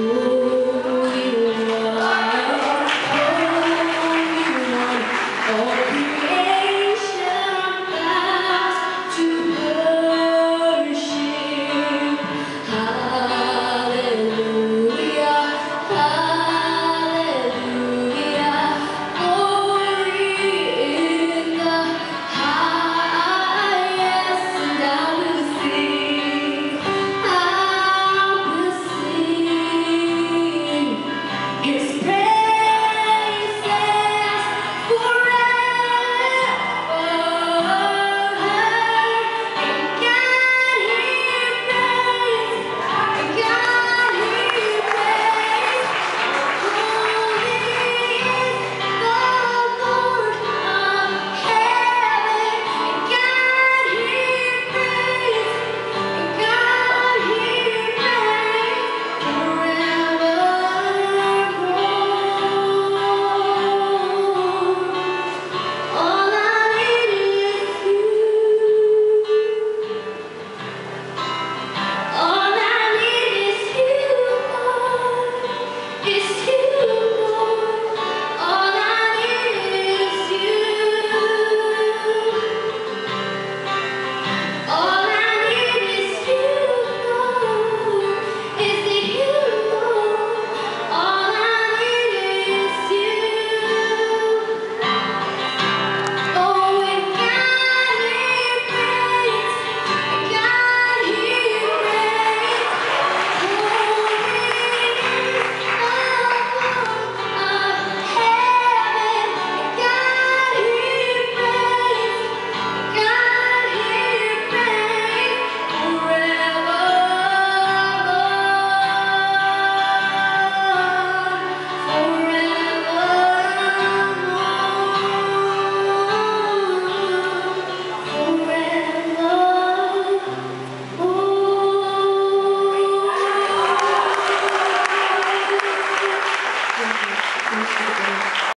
Oh.